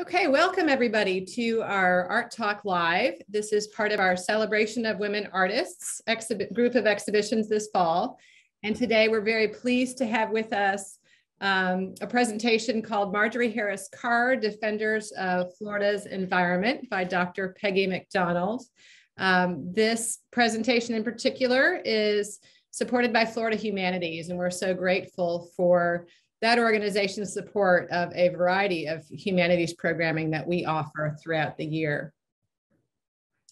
Okay, welcome everybody to our Art Talk Live. This is part of our Celebration of Women Artists group of exhibitions this fall. And today we're very pleased to have with us um, a presentation called Marjorie Harris Carr, Defenders of Florida's Environment by Dr. Peggy Macdonald. Um, this presentation in particular is supported by Florida Humanities, and we're so grateful for that organization's support of a variety of humanities programming that we offer throughout the year.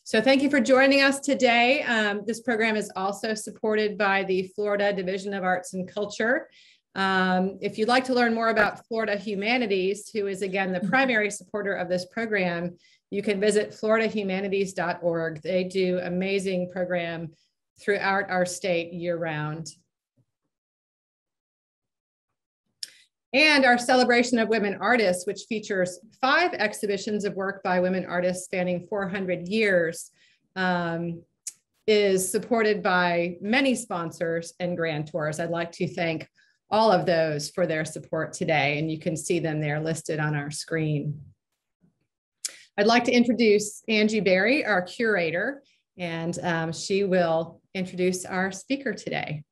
So thank you for joining us today. Um, this program is also supported by the Florida Division of Arts and Culture. Um, if you'd like to learn more about Florida Humanities, who is again the primary supporter of this program, you can visit floridahumanities.org. They do amazing program throughout our state year round. And our celebration of women artists, which features five exhibitions of work by women artists spanning 400 years, um, is supported by many sponsors and grantors. I'd like to thank all of those for their support today, and you can see them there listed on our screen. I'd like to introduce Angie Berry, our curator, and um, she will introduce our speaker today.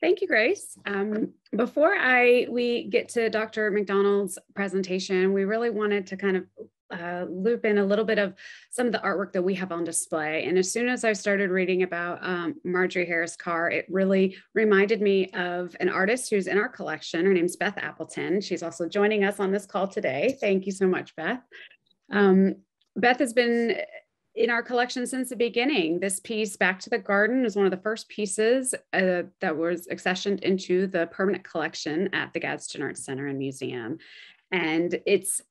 Thank you, Grace. Um, before I we get to Dr. Macdonald's presentation, we really wanted to kind of uh, loop in a little bit of some of the artwork that we have on display. And as soon as I started reading about um, Marjorie Harris Carr, it really reminded me of an artist who's in our collection. Her name's Beth Appleton. She's also joining us on this call today. Thank you so much, Beth. Um, Beth has been in our collection since the beginning. This piece, Back to the Garden, is one of the first pieces uh, that was accessioned into the permanent collection at the Gadsden Arts Center and Museum. And it's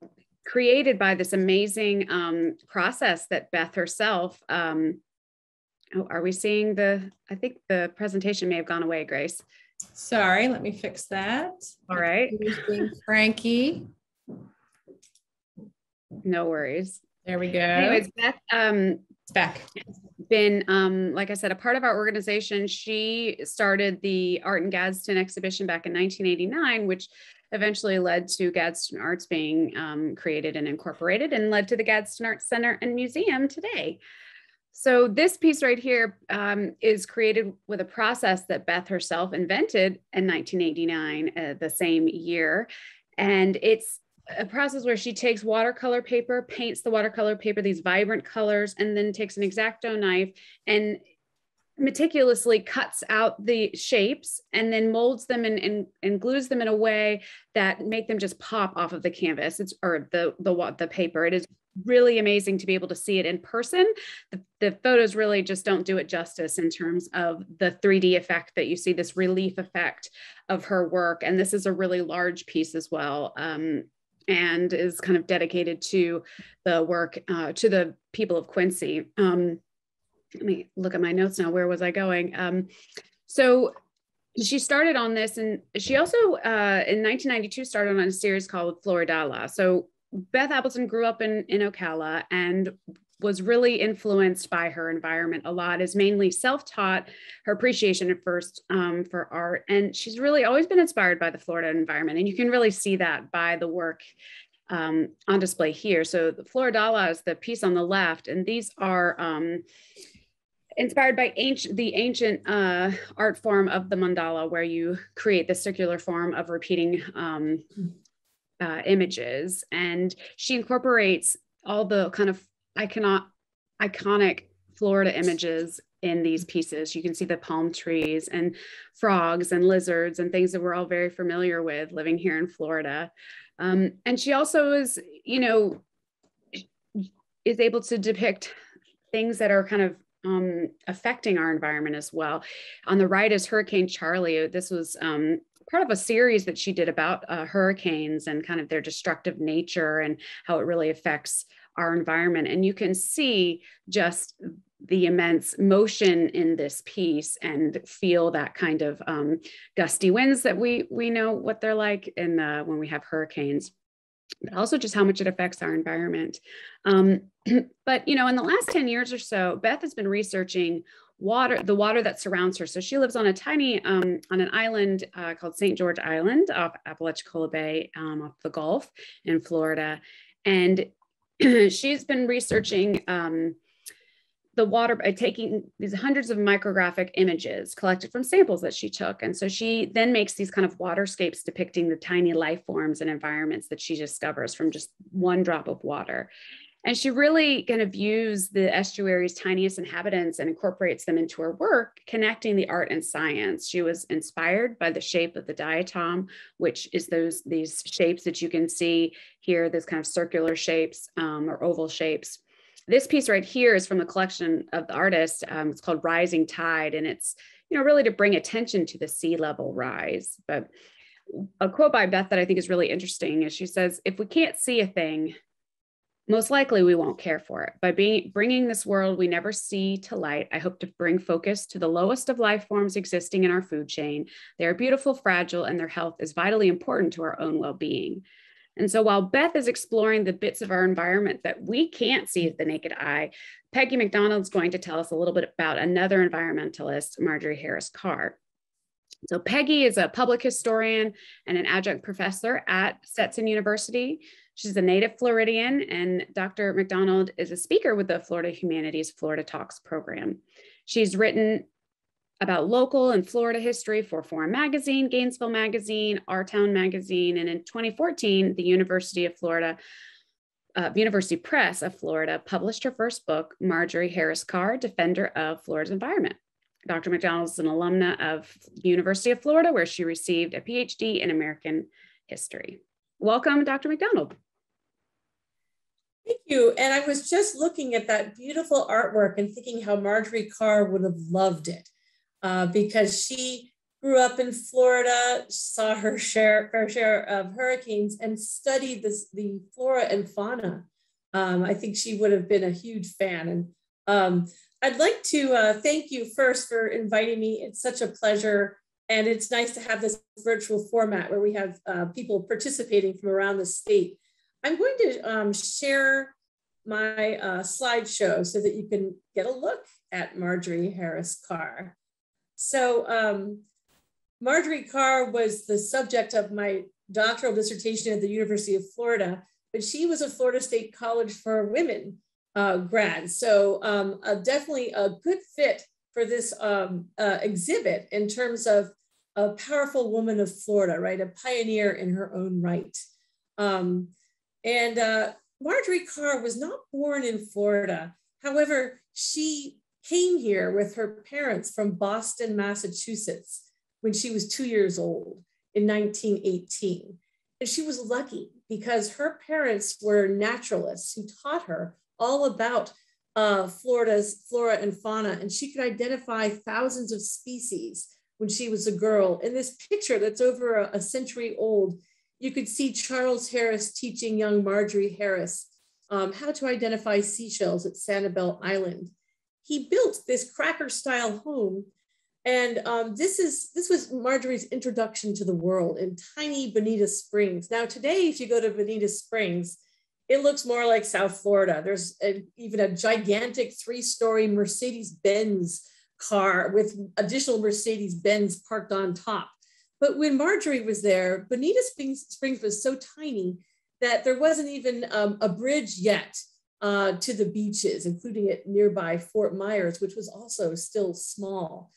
created by this amazing um, process that Beth herself, um, oh, are we seeing the, I think the presentation may have gone away, Grace. Sorry, let me fix that. All right. Frankie. No worries. There we go. Anyways, Beth, um, it's back. Been, um, like I said, a part of our organization. She started the Art in Gadsden exhibition back in 1989, which eventually led to Gadsden Arts being um, created and incorporated and led to the Gadsden Arts Center and Museum today. So this piece right here um, is created with a process that Beth herself invented in 1989, uh, the same year. And it's a process where she takes watercolor paper, paints the watercolor paper these vibrant colors, and then takes an X-Acto knife and meticulously cuts out the shapes and then molds them and, and, and glues them in a way that make them just pop off of the canvas. It's or the the the paper. It is really amazing to be able to see it in person. The, the photos really just don't do it justice in terms of the 3d effect that you see this relief effect of her work. And this is a really large piece as well. Um, and is kind of dedicated to the work uh, to the people of Quincy. Um, let me look at my notes now. Where was I going? Um, so she started on this, and she also uh, in 1992 started on a series called Floridala. So Beth Appleton grew up in in Ocala and was really influenced by her environment a lot is mainly self-taught her appreciation at first um, for art and she's really always been inspired by the florida environment and you can really see that by the work um, on display here. So the floridala is the piece on the left and these are um, inspired by ancient the ancient uh, art form of the mandala where you create the circular form of repeating um, uh, images and she incorporates all the kind of iconic, iconic Florida images in these pieces. You can see the palm trees and frogs and lizards and things that we're all very familiar with living here in Florida. Um, and she also is, you know, is able to depict things that are kind of um, affecting our environment as well. On the right is Hurricane Charley. This was um, part of a series that she did about uh, hurricanes and kind of their destructive nature and how it really affects our environment. And you can see just the immense motion in this piece and feel that kind of um, gusty winds that we we know what they're like in the, when we have hurricanes but also just how much it affects our environment um, but you know in the last 10 years or so beth has been researching water, the water that surrounds her. So she lives on a tiny, um, on an island uh, called St. George Island off Apalachicola Bay, um, off the Gulf in Florida. And she's been researching um, the water by taking these hundreds of micrographic images collected from samples that she took. And so she then makes these kind of waterscapes depicting the tiny life forms and environments that she discovers from just one drop of water. And she really kind of views the estuary's tiniest inhabitants and incorporates them into her work, connecting the art and science. She was inspired by the shape of the diatom, which is those these shapes that you can see here, those kind of circular shapes um, or oval shapes this piece right here is from the collection of the artist. Um, it's called Rising Tide, and it's you know really to bring attention to the sea level rise. But a quote by Beth that I think is really interesting is she says, "If we can't see a thing, most likely we won't care for it. By being bringing this world we never see to light, I hope to bring focus to the lowest of life forms existing in our food chain. They are beautiful, fragile, and their health is vitally important to our own well-being." And so while Beth is exploring the bits of our environment that we can't see with the naked eye, Peggy Macdonald's going to tell us a little bit about another environmentalist, Marjorie Harris Carr. So Peggy is a public historian and an adjunct professor at Stetson University. She's a native Floridian, and Dr. Macdonald is a speaker with the Florida Humanities Florida Talks program. She's written about local and Florida history for Forum Magazine, Gainesville Magazine, Our Town Magazine, and in 2014, the University of Florida, uh, University Press of Florida published her first book, Marjorie Harris Carr, Defender of Florida's Environment. Dr. Macdonald is an alumna of University of Florida, where she received a PhD in American history. Welcome, Dr. Macdonald. Thank you. And I was just looking at that beautiful artwork and thinking how Marjorie Carr would have loved it uh, because she grew up in Florida, saw her share, fair share of hurricanes, and studied this, the flora and fauna. Um, I think she would have been a huge fan. And um, I'd like to uh, thank you first for inviting me. It's such a pleasure. And it's nice to have this virtual format where we have uh, people participating from around the state. I'm going to um, share my uh, slideshow so that you can get a look at Marjorie Harris Carr. So um, Marjorie Carr was the subject of my doctoral dissertation at the University of Florida, but she was a Florida State College for Women uh, grad. So um, definitely a good fit for this um, uh, exhibit in terms of a powerful woman of Florida, right? A pioneer in her own right. Um, and uh, Marjorie Carr was not born in Florida. However, she came here with her parents from Boston, Massachusetts, when she was two years old in 1918. And she was lucky because her parents were naturalists who taught her all about uh, Florida's flora and fauna, and she could identify thousands of species when she was a girl. In this picture that's over a, a century old, you could see Charles Harris teaching young Marjorie Harris um, how to identify seashells at Sanibel Island he built this cracker style home. And um, this is this was Marjorie's introduction to the world in tiny Bonita Springs. Now today, if you go to Bonita Springs, it looks more like South Florida. There's a, even a gigantic three-story Mercedes-Benz car with additional Mercedes-Benz parked on top. But when Marjorie was there, Bonita Springs, Springs was so tiny that there wasn't even um, a bridge yet uh, to the beaches, including at nearby Fort Myers, which was also still small.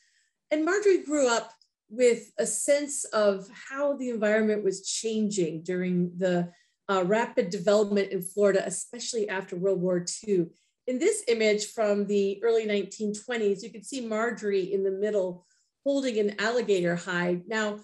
And Marjorie grew up with a sense of how the environment was changing during the uh, rapid development in Florida, especially after World War II. In this image from the early 1920s, you can see Marjorie in the middle holding an alligator hide. Now,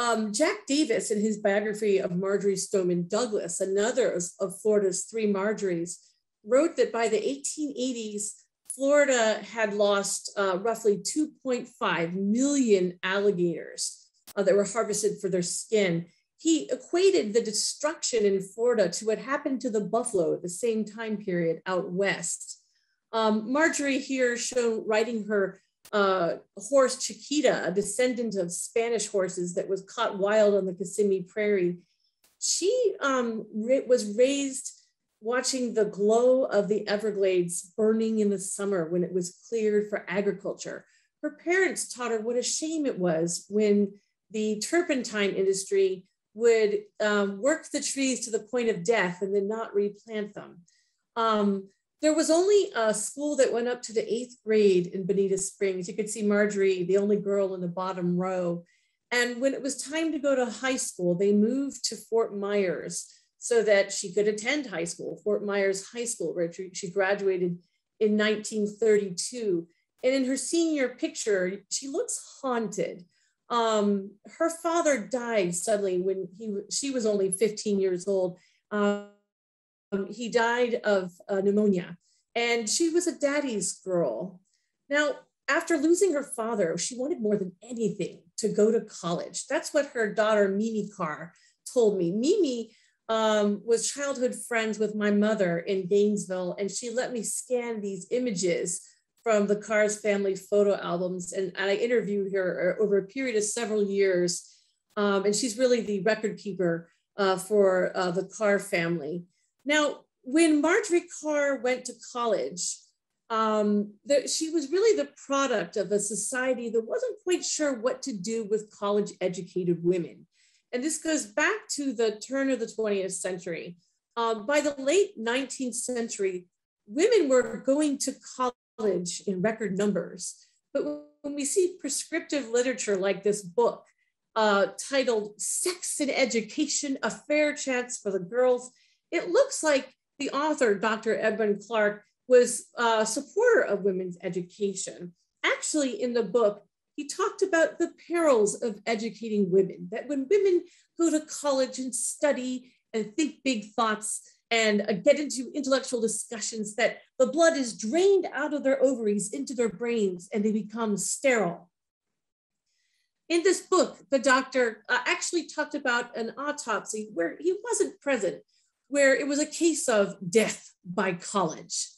um, Jack Davis, in his biography of Marjory Stoneman Douglas, another of Florida's three Marjories, wrote that by the 1880s, Florida had lost uh, roughly 2.5 million alligators uh, that were harvested for their skin. He equated the destruction in Florida to what happened to the buffalo at the same time period out west. Um, Marjorie here shown riding her uh, horse Chiquita, a descendant of Spanish horses that was caught wild on the Kissimmee Prairie. She um, was raised watching the glow of the Everglades burning in the summer when it was cleared for agriculture. Her parents taught her what a shame it was when the turpentine industry would um, work the trees to the point of death and then not replant them. Um, there was only a school that went up to the eighth grade in Bonita Springs. You could see Marjorie, the only girl in the bottom row. And when it was time to go to high school, they moved to Fort Myers so that she could attend high school, Fort Myers High School, where she graduated in 1932. And in her senior picture, she looks haunted. Um, her father died suddenly when he she was only 15 years old. Um, he died of uh, pneumonia, and she was a daddy's girl. Now, after losing her father, she wanted more than anything to go to college. That's what her daughter Mimi Carr told me. Mimi um, was childhood friends with my mother in Gainesville, and she let me scan these images from the Carr's family photo albums. And, I interviewed her uh, over a period of several years. Um, and she's really the record keeper uh, for uh, the Carr family. Now, when Marjorie Carr went to college, um, the, she was really the product of a society that wasn't quite sure what to do with college educated women. And this goes back to the turn of the 20th century. Um, by the late 19th century, women were going to college in record numbers. But when we see prescriptive literature like this book uh, titled Sex and Education, A Fair Chance for the Girls, it looks like the author, Dr. Edmund Clarke, was a supporter of women's education. Actually, in the book, he talked about the perils of educating women, that when women go to college and study and think big thoughts, and uh, get into intellectual discussions that the blood is drained out of their ovaries into their brains and they become sterile. In this book, the doctor uh, actually talked about an autopsy where he wasn't present, where it was a case of death by college.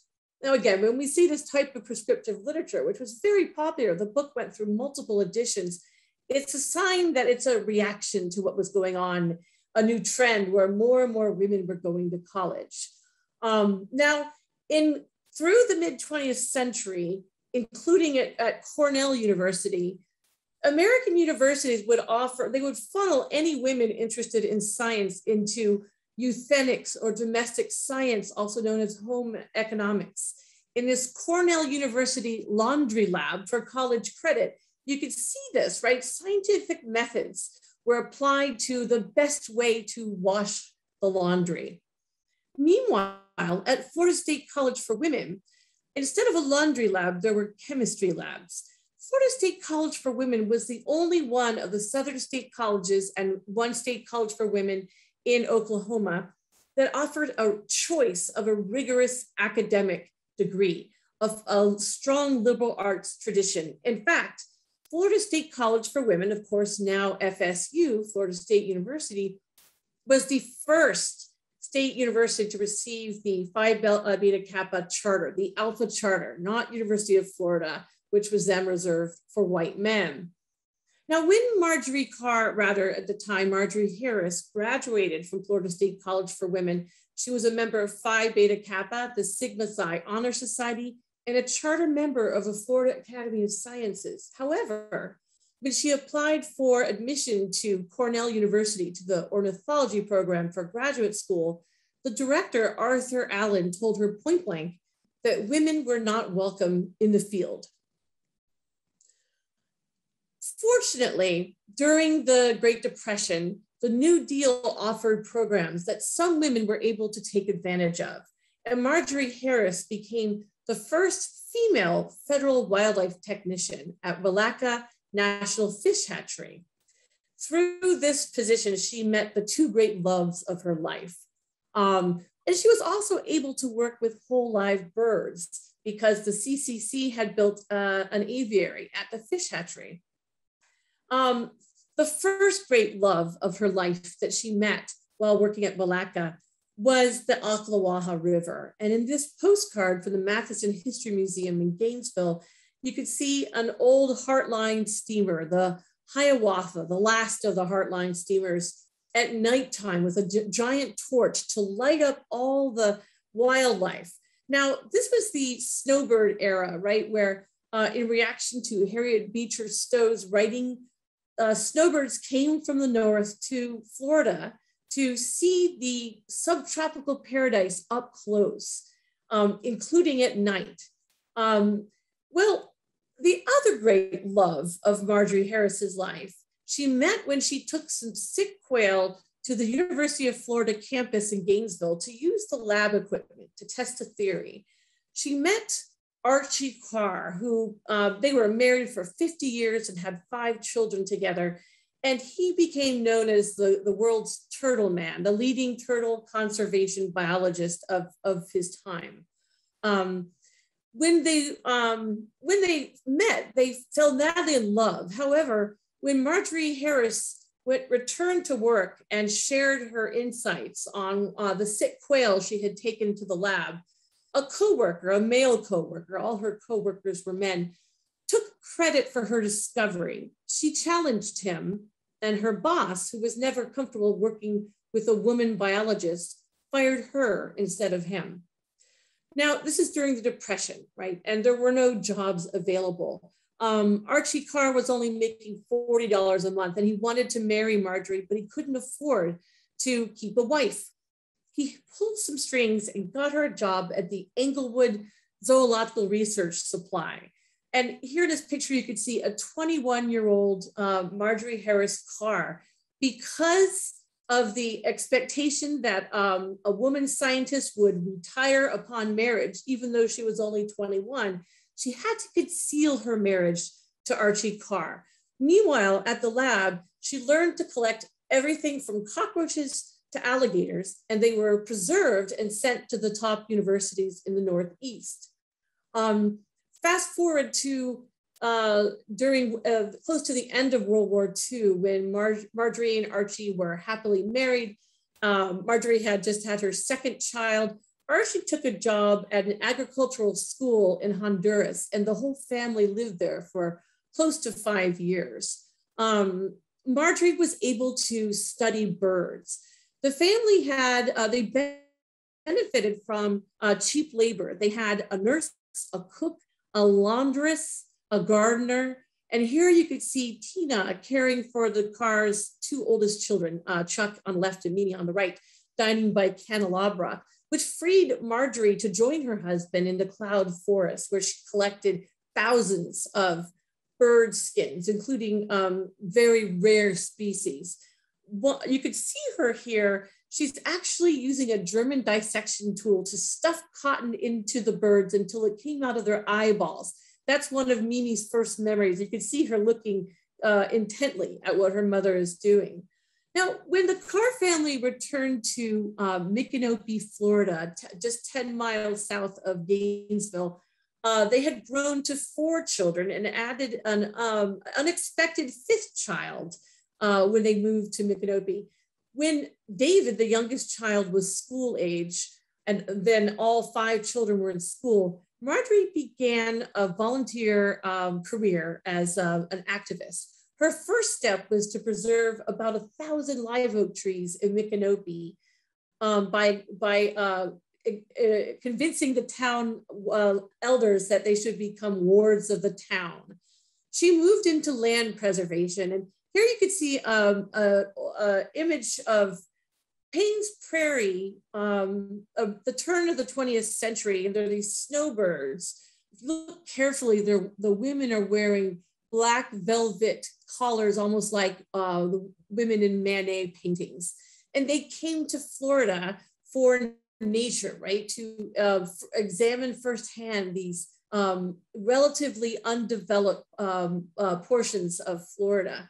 Now, again, when we see this type of prescriptive literature, which was very popular, the book went through multiple editions, it's a sign that it's a reaction to what was going on a new trend where more and more women were going to college. Um, now, in through the mid 20th century, including at, at Cornell University, American universities would offer, they would funnel any women interested in science into euthenics or domestic science, also known as home economics. In this Cornell University laundry lab for college credit, you could see this, right? Scientific methods were applied to the best way to wash the laundry. Meanwhile, at Florida State College for Women, instead of a laundry lab, there were chemistry labs. Florida State College for Women was the only one of the Southern state colleges and one state college for women in Oklahoma that offered a choice of a rigorous academic degree, of a strong liberal arts tradition. In fact, Florida State College for Women, of course, now FSU, Florida State University, was the first state university to receive the Phi uh, Beta Kappa charter, the Alpha Charter, not University of Florida, which was then reserved for white men. Now, when Marjorie Carr, rather at the time, Marjorie Harris graduated from Florida State College for Women, she was a member of Phi Beta Kappa, the Sigma Xi Honor Society, and a charter member of the Florida Academy of Sciences. However, when she applied for admission to Cornell University to the ornithology program for graduate school, the director, Arthur Allen, told her point blank that women were not welcome in the field. Fortunately, during the Great Depression, the New Deal offered programs that some women were able to take advantage of. And Marjorie Harris became the first female federal wildlife technician at Welaka National Fish Hatchery. Through this position, she met the two great loves of her life. Um, and she was also able to work with whole live birds because the CCC had built uh, an aviary at the fish hatchery. Um, the first great love of her life that she met while working at Welaka was the Ocklawaha River. And in this postcard from the Matheson History Museum in Gainesville, you could see an old Hart Line steamer, the Hiawatha, the last of the Hart Line steamers, at nighttime with a giant torch to light up all the wildlife. Now, this was the snowbird era, right? Where uh, in reaction to Harriet Beecher Stowe's writing, uh, snowbirds came from the north to Florida to see the subtropical paradise up close, um, including at night. Um, well, the other great love of Marjorie Harris's life, she met when she took some sick quail to the University of Florida campus in Gainesville to use the lab equipment to test a theory. She met Archie Carr, who uh, they were married for 50 years and had five children together. And he became known as the, the world's turtle man, the leading turtle conservation biologist of, of his time. Um, when they um, when they met, they fell madly in love. However, when Marjorie Harris went, returned to work and shared her insights on uh, the sick quail she had taken to the lab, a coworker, a male coworker, all her coworkers were men, took credit for her discovery. She challenged him, and her boss, who was never comfortable working with a woman biologist, fired her instead of him. Now, this is during the Depression, right? And there were no jobs available. Um, Archie Carr was only making $40 a month and he wanted to marry Marjorie, but he couldn't afford to keep a wife. He pulled some strings and got her a job at the Englewood Zoological Research Supply. And here in this picture, you could see a 21 year old uh, Marjorie Harris Carr. Because of the expectation that um, a woman scientist would retire upon marriage, even though she was only 21, she had to conceal her marriage to Archie Carr. Meanwhile, at the lab, she learned to collect everything from cockroaches to alligators, and they were preserved and sent to the top universities in the Northeast. Um, fast forward to uh, during uh, close to the end of World War II, when Mar Marjorie and Archie were happily married, um, Marjorie had just had her second child. Archie took a job at an agricultural school in Honduras, and the whole family lived there for close to five years. Um, Marjorie was able to study birds. The family had, uh, they benefited from uh, cheap labor. They had a nurse, a cook, a laundress, a gardener. And here you could see Tina caring for the Carr's two oldest children, uh, Chuck on the left and Mimi on the right, dining by candelabra, which freed Marjorie to join her husband in the cloud forest, where she collected thousands of bird skins, including um, very rare species. Well, you could see her here. She's actually using a German dissection tool to stuff cotton into the birds until it came out of their eyeballs that's one of Mimi's first memories. You could see her looking uh, intently at what her mother is doing. Now, when the Carr family returned to uh, Micanopy, Florida, just 10 miles south of Gainesville, uh, they had grown to four children and added an um, unexpected fifth child uh, when they moved to Micanopy. When David, the youngest child, was school age, and then all five children were in school, Marjorie began a volunteer um, career as an activist. Her first step was to preserve about a thousand live oak trees in Micanopy um, by, by uh, convincing the town uh, elders that they should become wards of the town. She moved into land preservation. And here you could see um, an image of Payne's Prairie, um, the turn of the 20th century, and there are these snowbirds. If you look carefully, the women are wearing black velvet collars, almost like uh, the women in Manet paintings. And they came to Florida for nature, right? To uh, examine firsthand these um, relatively undeveloped um, uh, portions of Florida.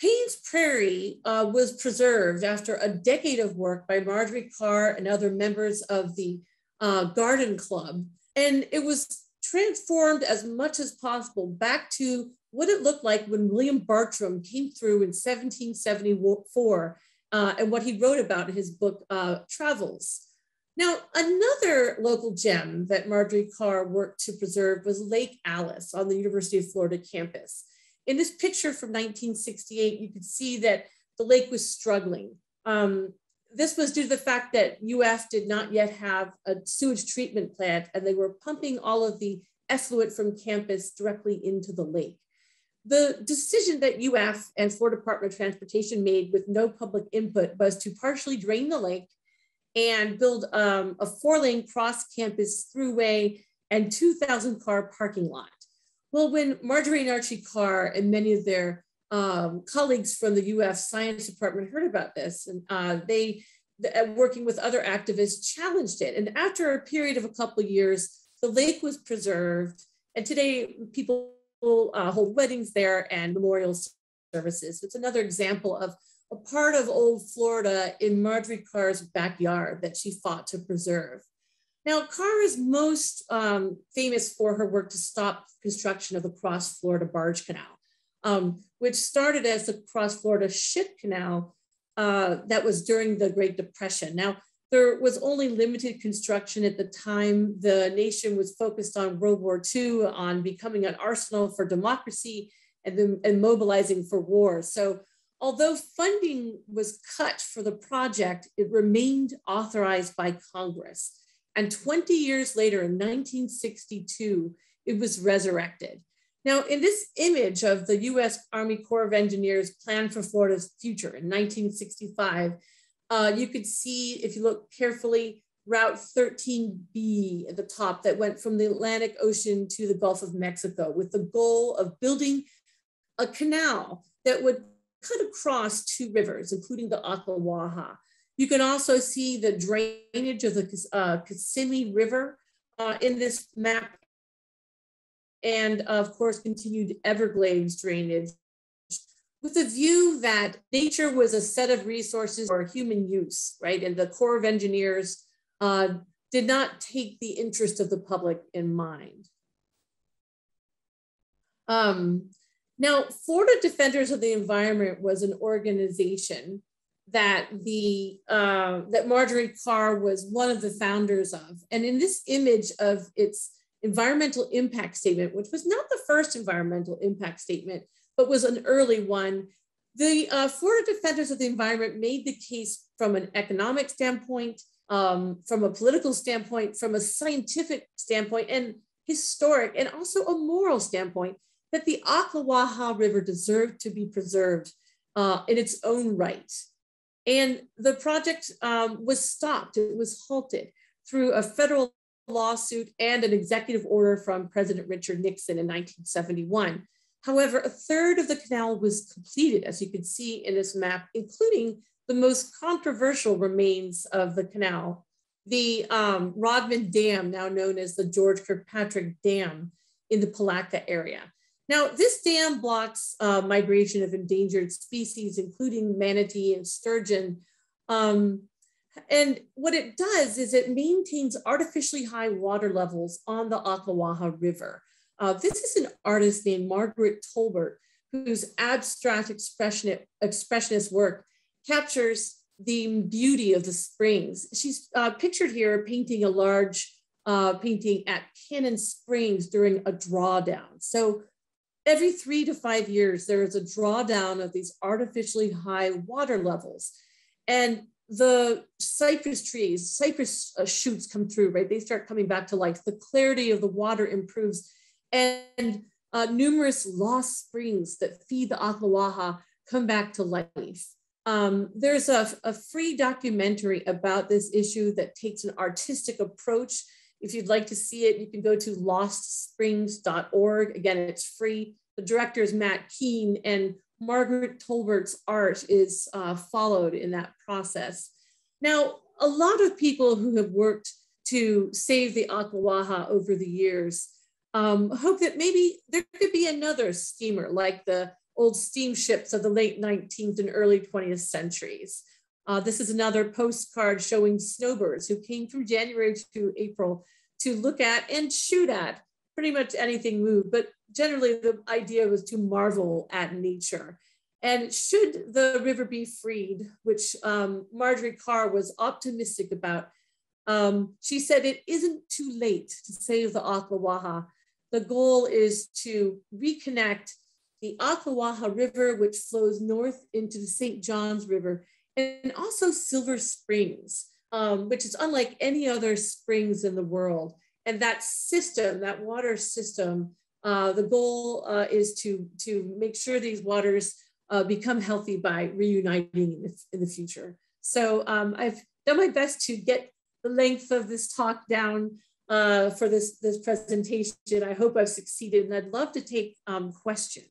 Payne's Prairie uh, was preserved after a decade of work by Marjorie Carr and other members of the uh, Garden Club. And it was transformed as much as possible back to what it looked like when William Bartram came through in 1774 uh, and what he wrote about in his book, uh, Travels. Now, another local gem that Marjorie Carr worked to preserve was Lake Alice on the University of Florida campus. In this picture from 1968, you could see that the lake was struggling. Um, this was due to the fact that UF did not yet have a sewage treatment plant and they were pumping all of the effluent from campus directly into the lake. The decision that UF and Florida Department of Transportation made with no public input was to partially drain the lake and build um, a four lane cross campus throughway and 2,000 car parking lot. Well, when Marjorie and Archie Carr and many of their um, colleagues from the UF Science Department heard about this, and uh, they, uh, working with other activists, challenged it. And after a period of a couple of years, the lake was preserved. And today, people uh, hold weddings there and memorial services. It's another example of a part of old Florida in Marjorie Carr's backyard that she fought to preserve. Now, Carr is most um, famous for her work to stop construction of the Cross Florida Barge Canal, um, which started as the Cross Florida Ship Canal uh, that was during the Great Depression. Now, there was only limited construction at the time. The nation was focused on World War II, on becoming an arsenal for democracy and, then, and mobilizing for war. So although funding was cut for the project, it remained authorized by Congress. And 20 years later, in 1962, it was resurrected. Now, in this image of the US Army Corps of Engineers plan for Florida's future in 1965, uh, you could see, if you look carefully, Route 13B at the top that went from the Atlantic Ocean to the Gulf of Mexico with the goal of building a canal that would cut across two rivers, including the Ocklawaha. You can also see the drainage of the uh, Kissimmee River uh, in this map. And of course, continued Everglades drainage with the view that nature was a set of resources for human use, right? And the Corps of Engineers uh, did not take the interest of the public in mind. Um, now, Florida Defenders of the Environment was an organization that the uh, that Marjorie Carr was one of the founders of. And in this image of its environmental impact statement, which was not the first environmental impact statement, but was an early one, the uh, Florida Defenders of the Environment made the case from an economic standpoint, um, from a political standpoint, from a scientific standpoint, and historic, and also a moral standpoint that the Ocklawaha River deserved to be preserved uh, in its own right. And the project um, was stopped, it was halted through a federal lawsuit and an executive order from President Richard Nixon in 1971. However, a third of the canal was completed, as you can see in this map, including the most controversial remains of the canal, the um, Rodman Dam, now known as the George Kirkpatrick Dam in the Palatka area. Now, this dam blocks uh, migration of endangered species, including manatee and sturgeon. Um, and what it does is it maintains artificially high water levels on the Ocklawaha River. Uh, this is an artist named Margaret Tolbert, whose abstract expression, expressionist work captures the beauty of the springs. She's uh, pictured here painting a large uh, painting at Cannon Springs during a drawdown. So every three to five years, there is a drawdown of these artificially high water levels. And the cypress trees, cypress uh, shoots come through, right? They start coming back to life. The clarity of the water improves. And uh, numerous lost springs that feed the Ocklawaha come back to life. Um, there's a, a free documentary about this issue that takes an artistic approach if you'd like to see it, you can go to lostsprings.org. Again, it's free. The director is Matt Keene, and Margaret Tolbert's art is uh, followed in that process. Now, a lot of people who have worked to save the Ocklawaha over the years um, hope that maybe there could be another steamer like the old steamships of the late 19th and early 20th centuries. Uh, this is another postcard showing snowbirds who came from January to April to look at and shoot at pretty much anything moved. But generally, the idea was to marvel at nature. And should the river be freed, which um, Marjorie Carr was optimistic about, um, she said it isn't too late to save the Ocklawaha. The goal is to reconnect the Ocklawaha River, which flows north into the St. Johns River, and also Silver Springs, um, which is unlike any other springs in the world. And that system, that water system, uh, the goal uh, is to, to make sure these waters uh, become healthy by reuniting in the, in the future. So um, I've done my best to get the length of this talk down uh, for this, this presentation. I hope I've succeeded and I'd love to take um, questions.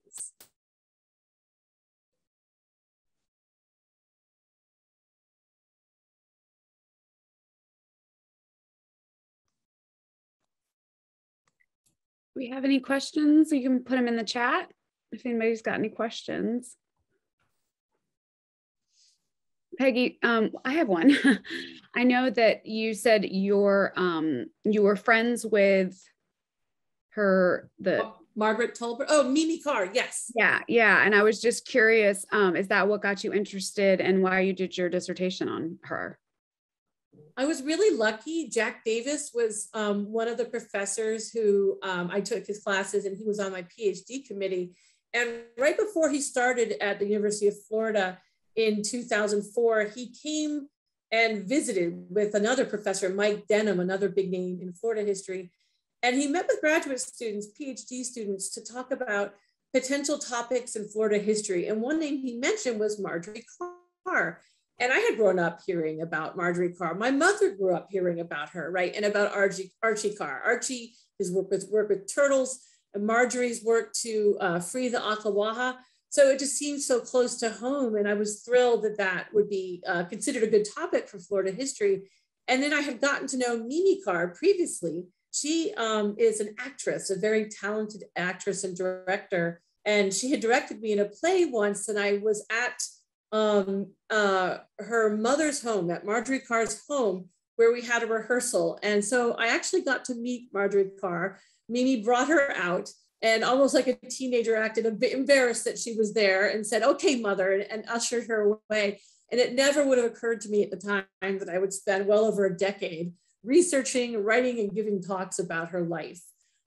We have any questions, you can put them in the chat if anybody's got any questions. Peggy, um, I have one. I know that you said you're um, you were friends with her the Margaret Tolbert. Oh, Mimi Carr. Yes. Yeah, yeah. And I was just curious, um, is that what got you interested and why you did your dissertation on her? I was really lucky. Jack Davis was um, one of the professors who um, I took his classes, and he was on my PhD committee. And right before he started at the University of Florida in 2004, he came and visited with another professor, Mike Denham, another big name in Florida history. And he met with graduate students, PhD students, to talk about potential topics in Florida history. And one name he mentioned was Marjorie Carr. And I had grown up hearing about Marjorie Carr. My mother grew up hearing about her, right? And about Archie, Archie Carr. Archie, his work with work with turtles, and Marjorie's work to uh, free the Ocklawaha. So it just seemed so close to home. And I was thrilled that that would be uh, considered a good topic for Florida history. And then I had gotten to know Mimi Carr previously. She um, is an actress, a very talented actress and director. And she had directed me in a play once, and I was at um, uh, her mother's home, at Marjorie Carr's home, where we had a rehearsal. And so I actually got to meet Marjorie Carr. Mimi brought her out and almost like a teenager acted a bit embarrassed that she was there and said, okay, mother, and, and ushered her away. And it never would have occurred to me at the time that I would spend well over a decade researching, writing, and giving talks about her life.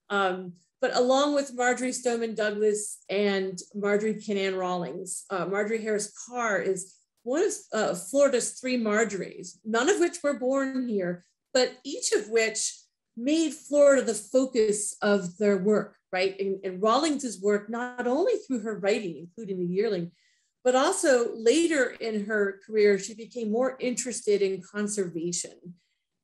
Um, but along with Marjory Stoneman Douglas and Marjorie Kinnan Rawlings, uh, Marjorie Harris Carr is one of uh, Florida's three Marjories, none of which were born here, but each of which made Florida the focus of their work, right? And, and Rawlings's work, not only through her writing, including The Yearling, but also later in her career, she became more interested in conservation.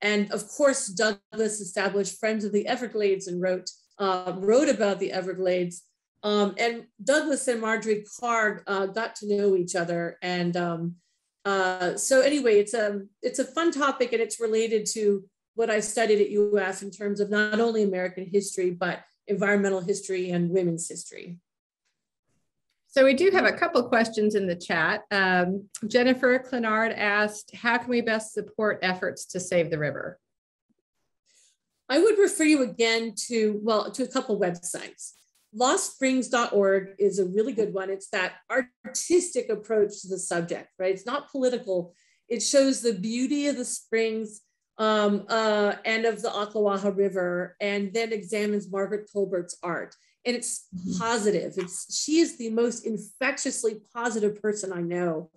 And of course, Douglas established Friends of the Everglades and wrote uh, wrote about the Everglades. Um, and Douglas and Marjorie Carr uh, got to know each other. And um, uh, so anyway, it's a, it's a fun topic and it's related to what I studied at UF in terms of not only American history, but environmental history and women's history. So we do have a couple questions in the chat. Um, Jennifer Clenard asked, how can we best support efforts to save the river? I would refer you again to, well, to a couple websites. LostSprings.org is a really good one. It's that artistic approach to the subject, right? It's not political. It shows the beauty of the springs um, uh, and of the Ocklawaha River, and then examines Margaret Tolbert's art. And it's mm-hmm. positive. It's she is the most infectiously positive person I know,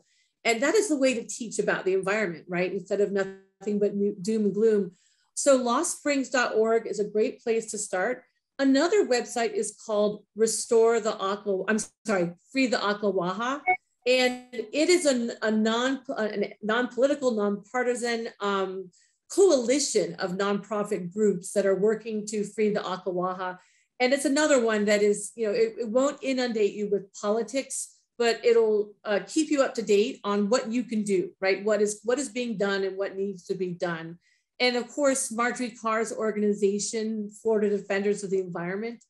and that is the way to teach about the environment, right? Instead of nothing but doom and gloom. So LostSprings.org is a great place to start. Another website is called Restore the Aqua, I'm sorry, Free the Ocklawaha. And it is a, a non, a non-political, non-partisan um, coalition of nonprofit groups that are working to free the Ocklawaha. And it's another one that is, you know, it, it won't inundate you with politics, but it'll uh, keep you up to date on what you can do, right? What is what is being done and what needs to be done. And of course, Marjorie Carr's organization, Florida Defenders of the Environment,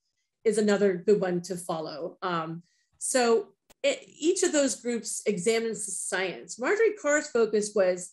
is another good one to follow. Um, so it, each of those groups examines the science. Marjorie Carr's focus was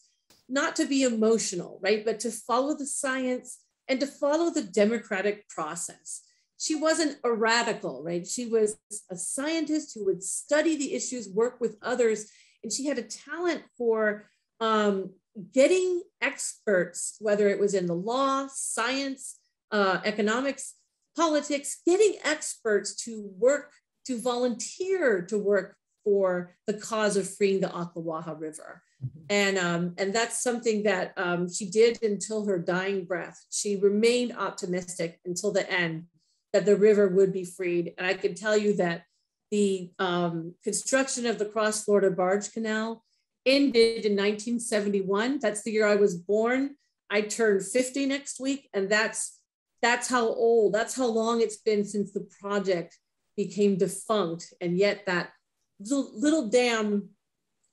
not to be emotional, right, but to follow the science and to follow the democratic process. She wasn't a radical, right? She was a scientist who would study the issues, work with others, and she had a talent for um, getting experts, whether it was in the law, science, uh, economics, politics, getting experts to work, to volunteer to work for the cause of freeing the Ocklawaha River. And, um, and that's something that um, she did until her dying breath. She remained optimistic until the end that the river would be freed. And I can tell you that the um, construction of the Cross Florida Barge Canal ended in 1971. That's the year I was born. I turned 50 next week, and that's that's how old, that's how long it's been since the project became defunct. And yet that little, little dam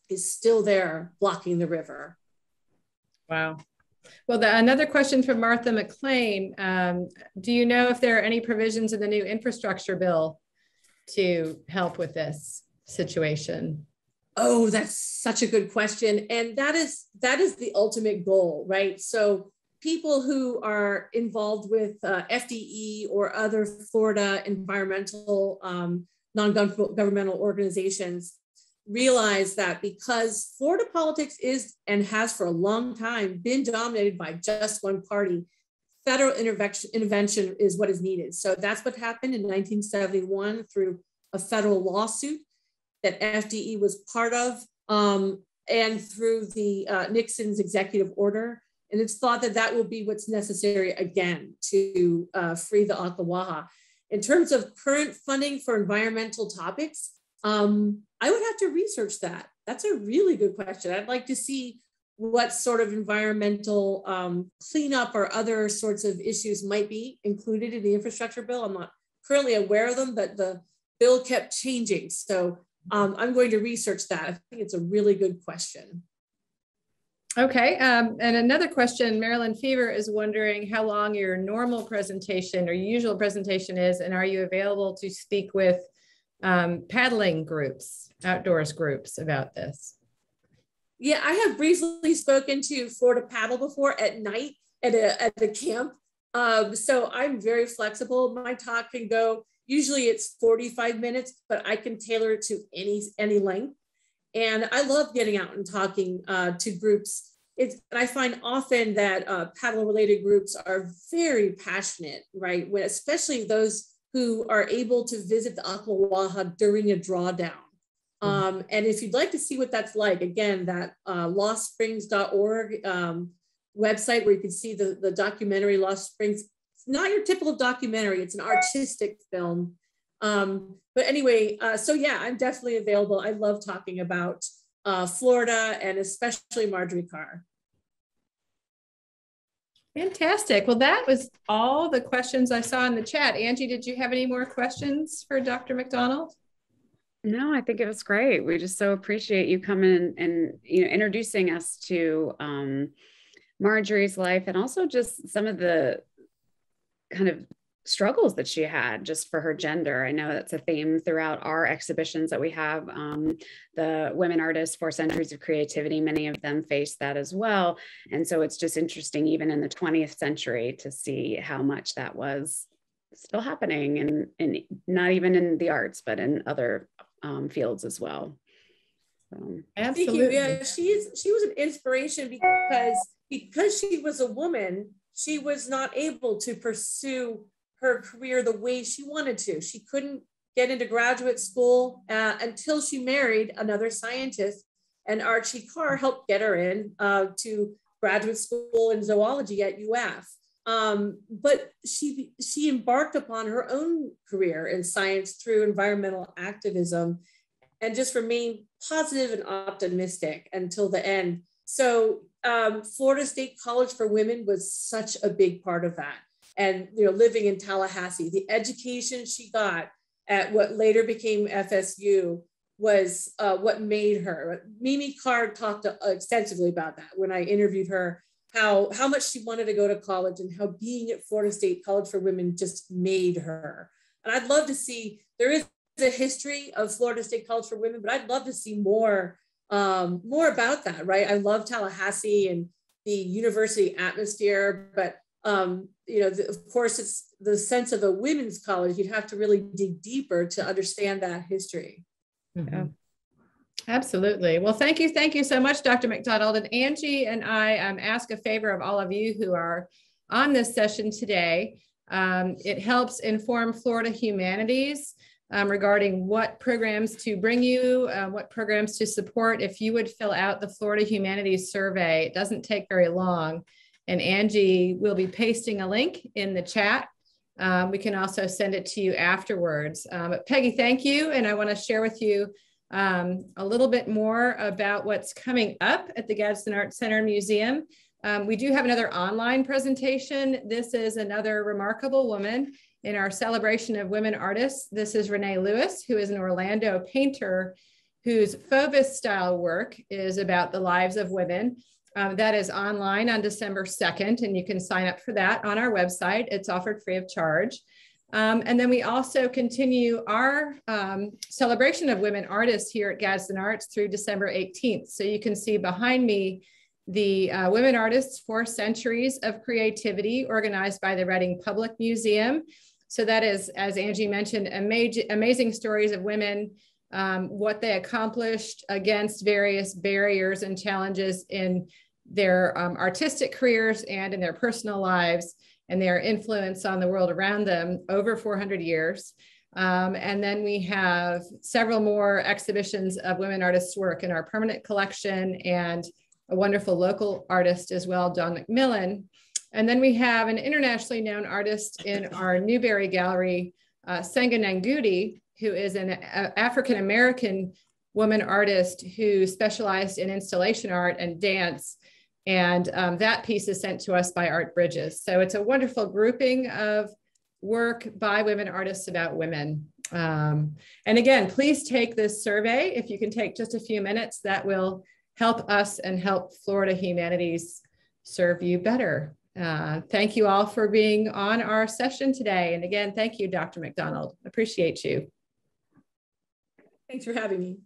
is still there blocking the river. Wow. Well, the, another question from Martha McLean. Um, do you know if there are any provisions in the new infrastructure bill to help with this situation? Oh, that's such a good question. And that is that is the ultimate goal, right? So people who are involved with uh, FDE or other Florida environmental um, non-governmental organizations realize that because Florida politics is and has for a long time been dominated by just one party, federal intervention, intervention is what is needed. So that's what happened in 1971 through a federal lawsuit that FDE was part of, um, and through the uh, Nixon's executive order. And it's thought that that will be what's necessary again to uh, free the Ocklawaha. In terms of current funding for environmental topics, um, I would have to research that. That's a really good question. I'd like to see what sort of environmental um, cleanup or other sorts of issues might be included in the infrastructure bill. I'm not currently aware of them, but the bill kept changing. So um, I'm going to research that. I think it's a really good question. Okay, um, and another question, Marilyn Fever is wondering how long your normal presentation or usual presentation is, and are you available to speak with um, paddling groups, outdoors groups about this? Yeah, I have briefly spoken to Florida Paddle before at night at a, at a camp. Um, so I'm very flexible. My talk can go, usually it's 45 minutes, but I can tailor it to any, any length. And I love getting out and talking uh, to groups. It's, I find often that uh, paddle related groups are very passionate, right? When, especially those who are able to visit the Ocklawaha during a drawdown. Mm-hmm. Um, and if you'd like to see what that's like, again, that uh, lostsprings.org um, website where you can see the, the documentary Lost Springs. It's not your typical documentary, it's an artistic film. Um, but anyway, uh, so yeah, I'm definitely available. I love talking about uh, Florida and especially Marjorie Carr. Fantastic. Well, that was all the questions I saw in the chat. Angie, did you have any more questions for Dr. Macdonald? No, I think it was great. We just so appreciate you coming and you know introducing us to um, Marjorie's life and also just some of the kind of struggles that she had just for her gender. I know that's a theme throughout our exhibitions that we have. Um, the women artists, Four Centuries of Creativity, many of them face that as well. And so it's just interesting, even in the 20th century, to see how much that was still happening and, and not even in the arts, but in other um, fields as well. So. Absolutely. Yeah, she's she was an inspiration because because she was a woman, she was not able to pursue her career the way she wanted to. She couldn't get into graduate school uh, until she married another scientist, and Archie Carr helped get her in uh, to graduate school in zoology at UF. Um, but she she embarked upon her own career in science through environmental activism, and just remained positive and optimistic until the end. So um, Florida State College for Women was such a big part of that and you know living in Tallahassee. The education she got at what later became FSU was uh, what made her. Mimi Carr talked uh, extensively about that when I interviewed her. How, how much she wanted to go to college and how being at Florida State College for Women just made her. And I'd love to see, there is a history of Florida State College for Women, but I'd love to see more, um, more about that, right? I love Tallahassee and the university atmosphere, but um, you know, the, of course, it's the sense of a women's college. You'd have to really dig deeper to understand that history. Mm-hmm. Yeah. Absolutely. Well, thank you. Thank you so much, Dr. Macdonald. And Angie and I um, ask a favor of all of you who are on this session today. Um, it helps inform Florida Humanities um, regarding what programs to bring you, uh, what programs to support, if you would fill out the Florida Humanities Survey, it doesn't take very long. And Angie will be pasting a link in the chat. Um, we can also send it to you afterwards. Um, but Peggy, thank you. And I want to share with you um, a little bit more about what's coming up at the Gadsden Art Center Museum. Um, we do have another online presentation. This is another remarkable woman in our celebration of women artists. This is Renee Lewis, who is an Orlando painter whose Fauvist style work is about the lives of women. Um, that is online on December 2nd, and you can sign up for that on our website. It's offered free of charge. Um, and then we also continue our um, celebration of women artists here at Gadsden Arts through December 18th. So you can see behind me the uh, Women Artists Four Centuries of Creativity organized by the Reading Public Museum. So that is, as Angie mentioned, amazing, amazing stories of women, um, what they accomplished against various barriers and challenges in their um, artistic careers and in their personal lives and their influence on the world around them over 400 years. Um, and then we have several more exhibitions of women artists' work in our permanent collection and a wonderful local artist as well, Don McMillan, and then we have an internationally known artist in our Newberry Gallery, uh, Senga Nengudi, who is an African American woman artist who specialized in installation art and dance. And um, that piece is sent to us by Art Bridges. So it's a wonderful grouping of work by women artists about women. Um, and again, please take this survey. If you can take just a few minutes, that will help us and help Florida Humanities serve you better. Uh, thank you all for being on our session today. And again, thank you, Dr. Macdonald. Appreciate you. Thanks for having me.